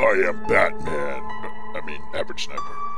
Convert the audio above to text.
I am Batman. I mean, average sniper.